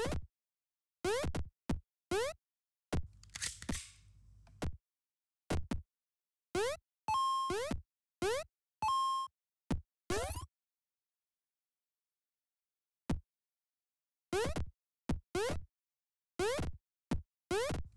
えっ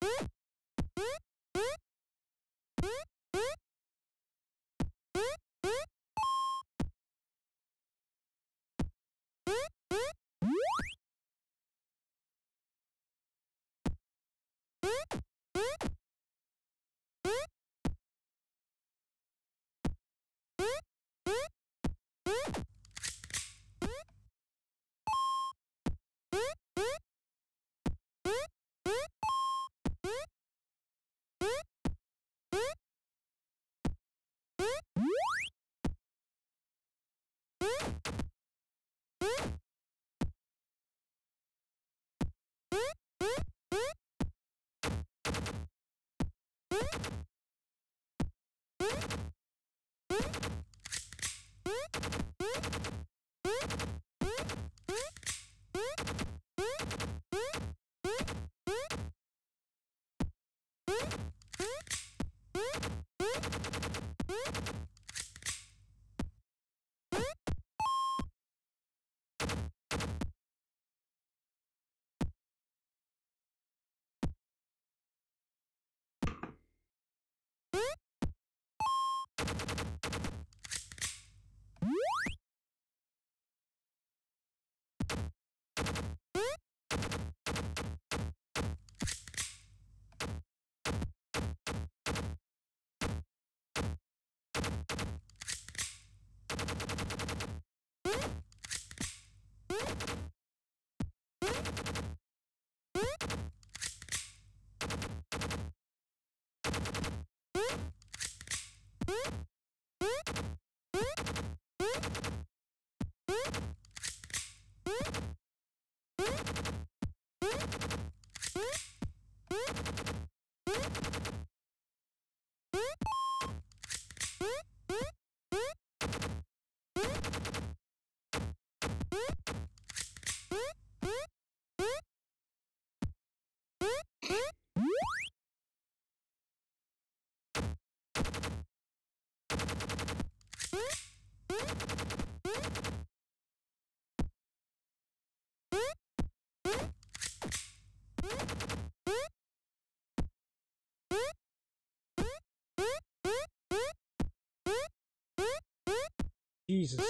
Beep! you What? Jesus.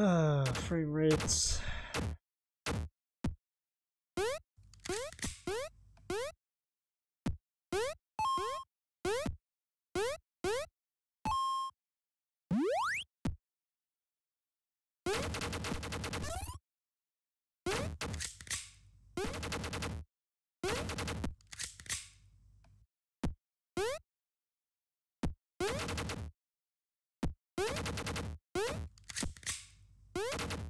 Uh, frame rates. Woo!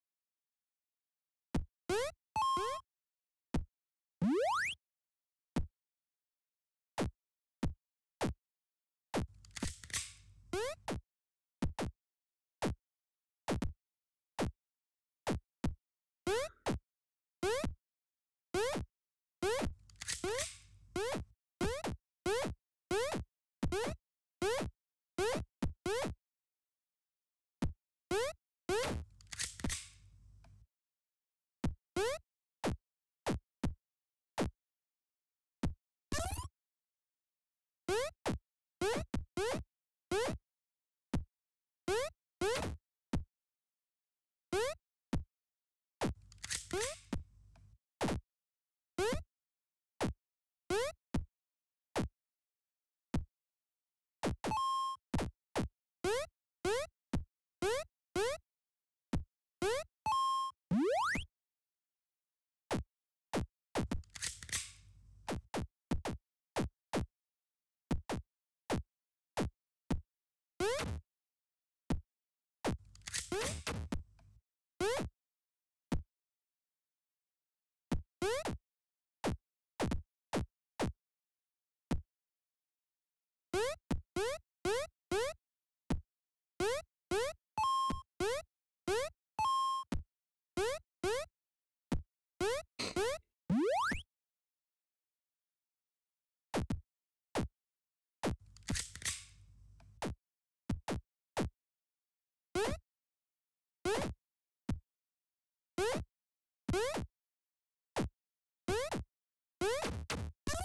Beep! えっ?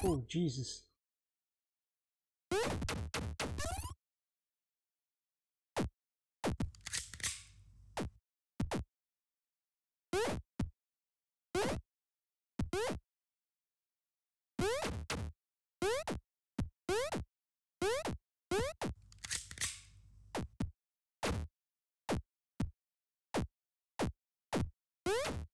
Oh, Jesus. Woo!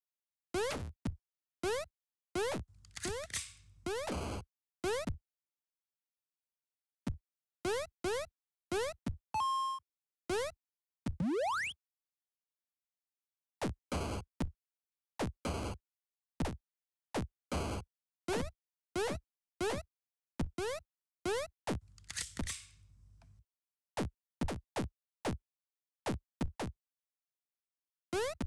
What?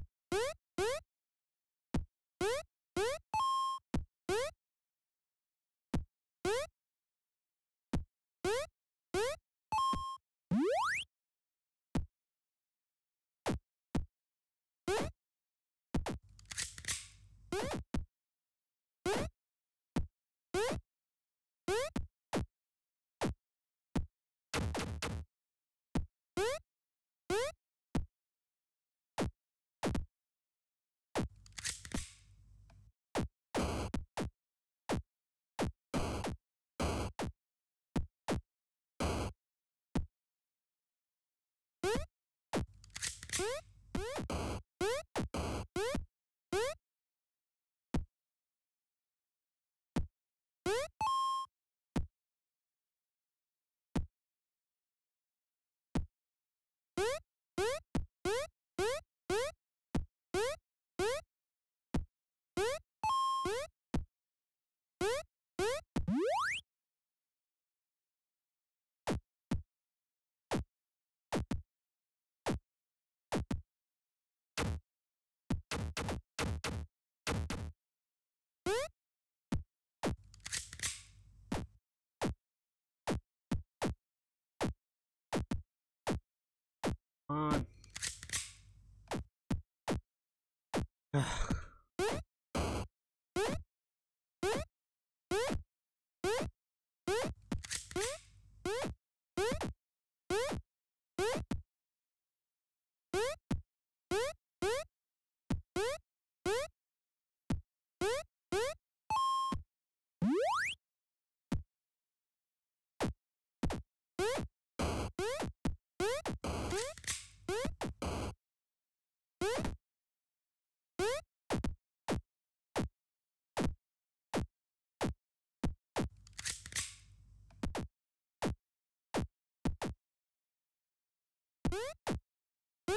Huh? On. ピッ!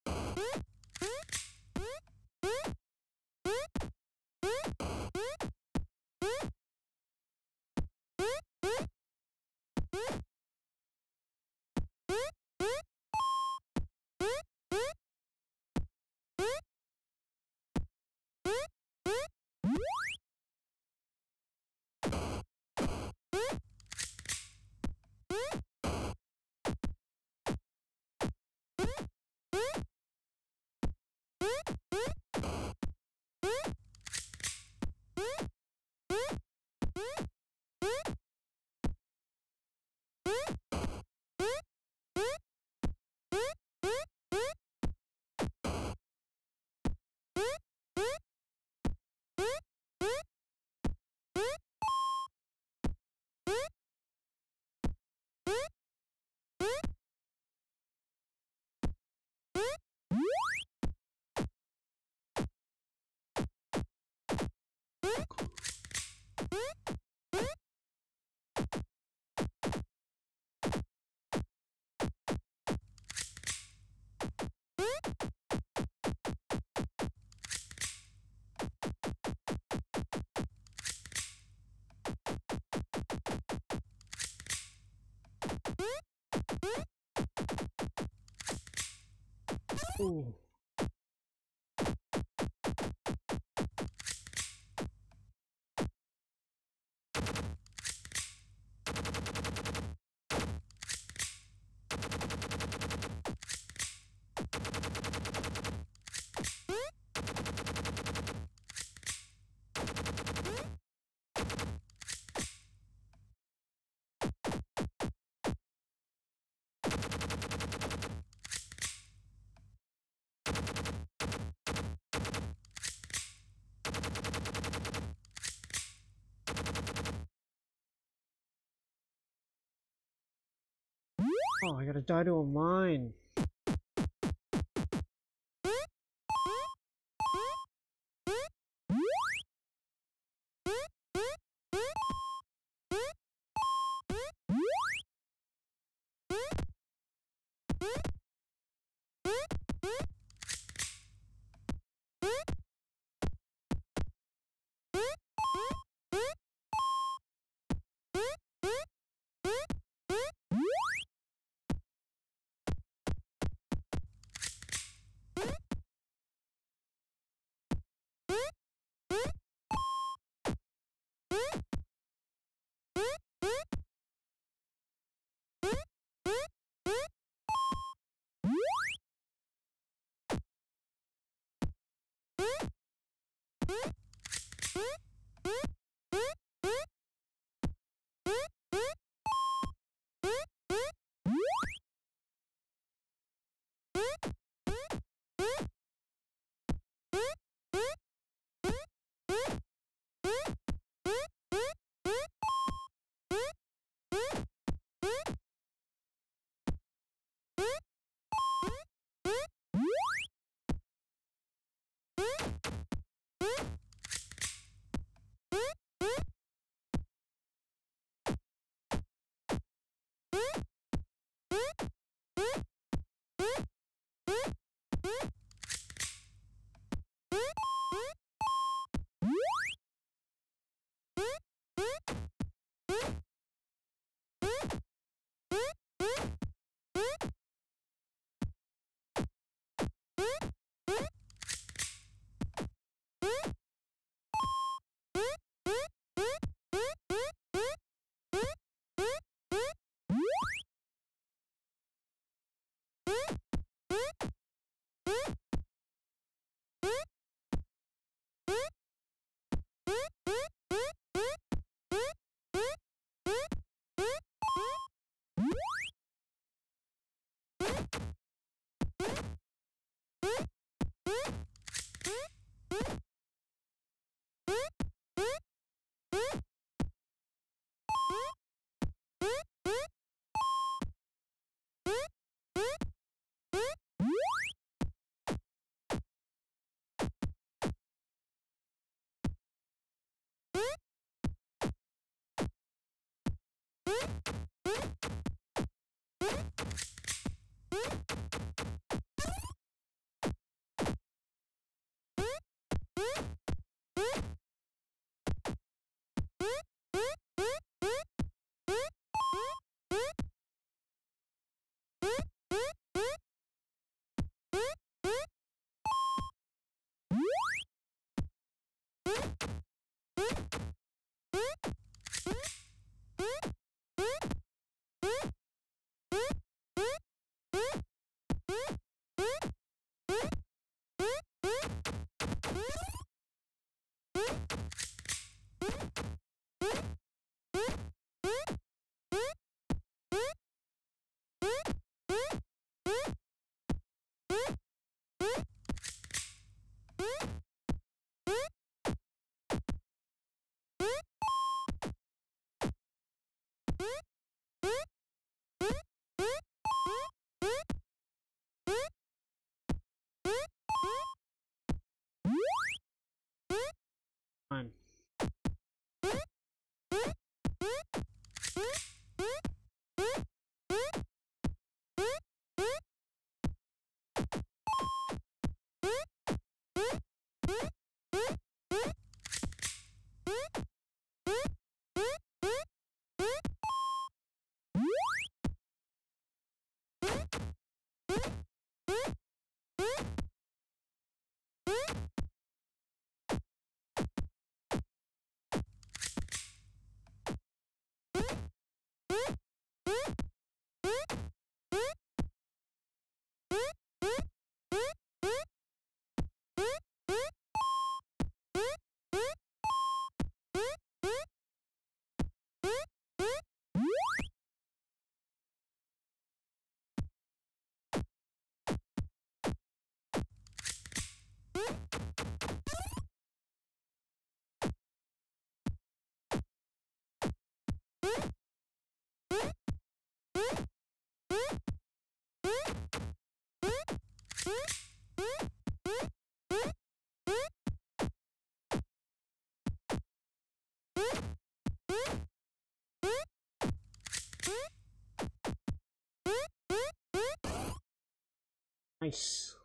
えっ? Ooh. you Oh, I gotta die to a mine. えっ?えっえ Hmm? Nice.